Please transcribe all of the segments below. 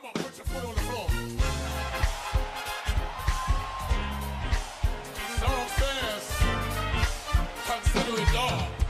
Come on, put your foot on the floor. Song says, consider it.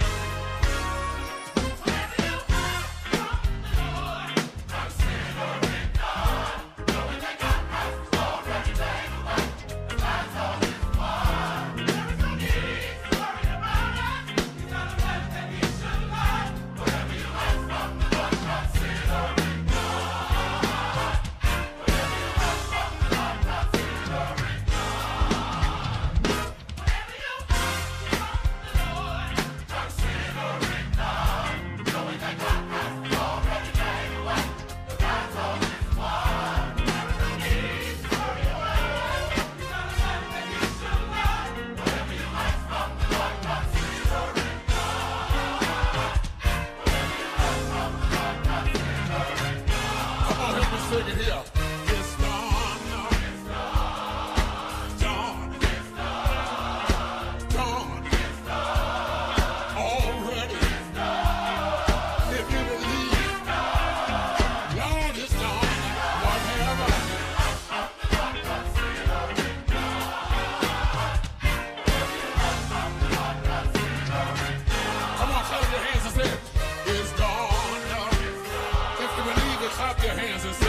clap your hands and say,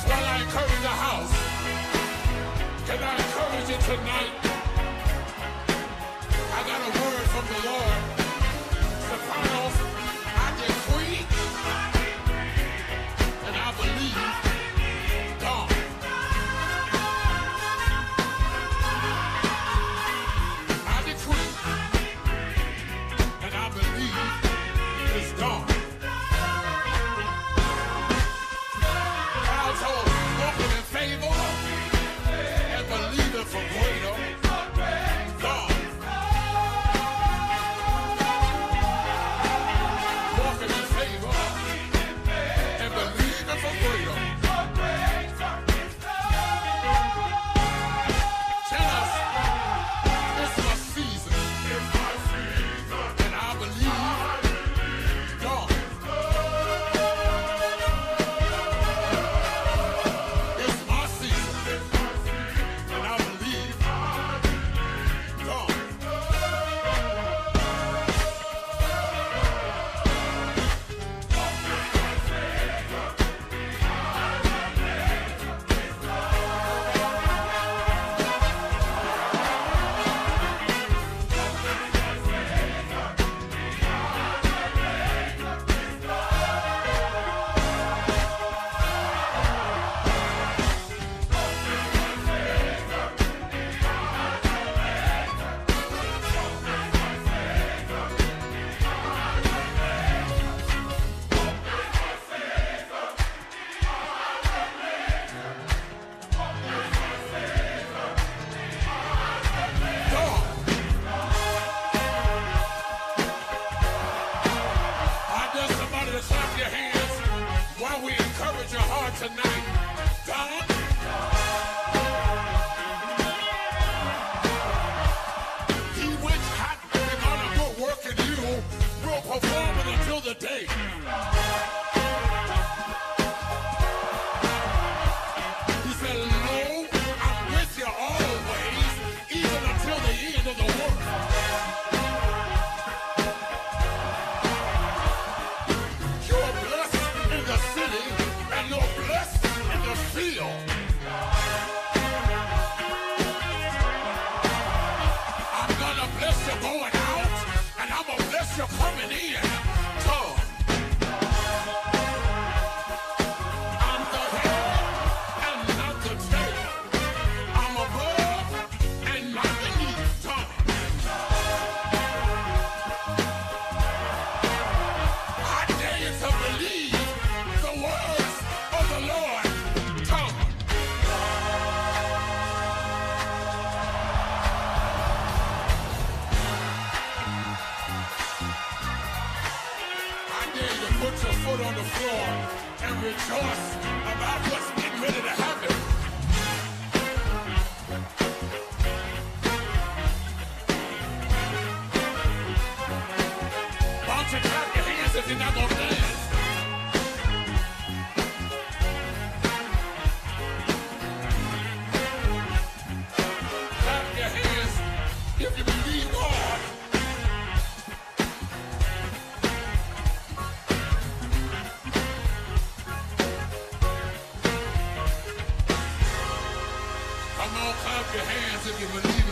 That's why I encourage the house. Can I encourage you tonight? I got a word from the Lord. your hands while we encourage your heart tonight. God foot on the floor and rejoice about what's getting ready to happen. Your hands if you believe God.